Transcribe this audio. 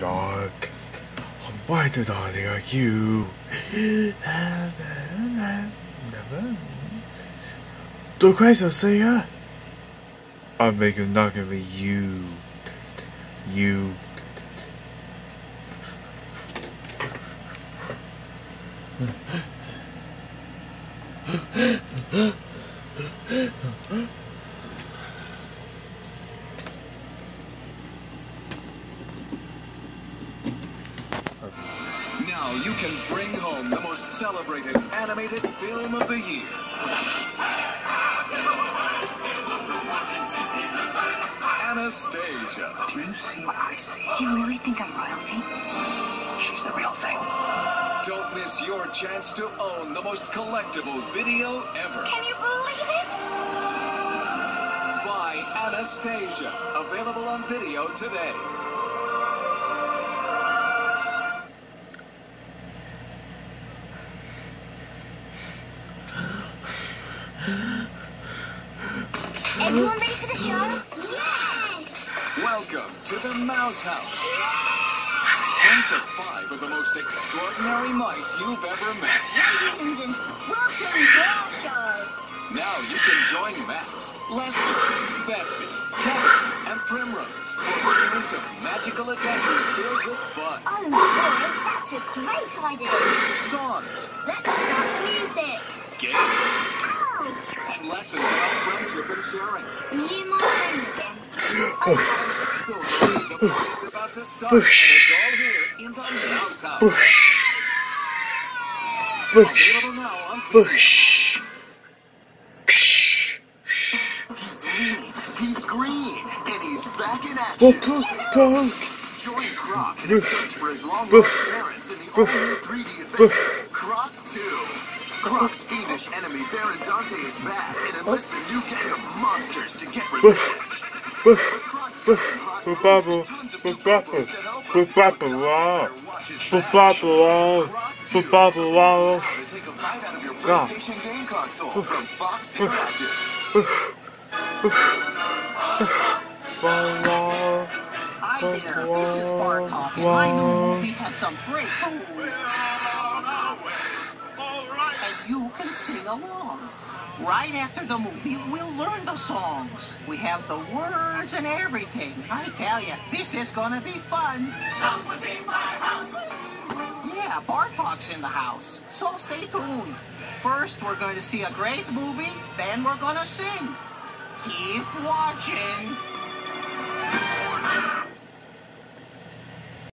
rock. Why did I like you? Don't cry so, Saya. I'm making not gonna be you. You. Now you can bring home the most celebrated animated film of the year. Anastasia. Do you see what I see? Do you really think I'm royalty? She's the real thing. Don't miss your chance to own the most collectible video ever. Can you believe it? Buy Anastasia. Available on video today. Everyone ready for the show? Yes! Welcome to the Mouse House. Home to five of the most extraordinary mice you've ever met. Ladies and gentlemen, welcome to our show. Now you can join Matt, Lester, Betsy, Kevin, and Primrose for a series of magical adventures filled with fun, Oh boy, that's a great idea. songs, Let's start the music. games, Ow! and lessons about friendship and sharing. You my friend again. So the about to start, and it's all here in the. Bush. Bush. Bush. He's lean, he's green, and he's back in action. Book, book. Join Croc in a Boof. search for his long Boof. lost parents in the Boof. all-new 3D adventure, Boof. Croc 2. Fiendish enemy Baron Dante is back and enlists a new gang of monsters to get revenge. Bush. Croc's Boof. got hot Boof, rods bubble. and tons of Boof, new bubble. pupils to help Boof, us. bubble, wow. Dante watches Boof, back. bubble, wow. Croc Boof, 2. bubble, wow. Now to take a bite out of your Yeah. PlayStation game console from Fox Interactive. Bush. Wow. Hi there, this is Bartok, and my movie has some great tunes. You can sing along. Right after the movie, we'll learn the songs. We have the words and everything. I tell you, this is gonna be fun. Someone's in my house. Yeah, Bartok's in the house. So stay tuned. First, we're going to see a great movie, then we're gonna sing. Keep watching.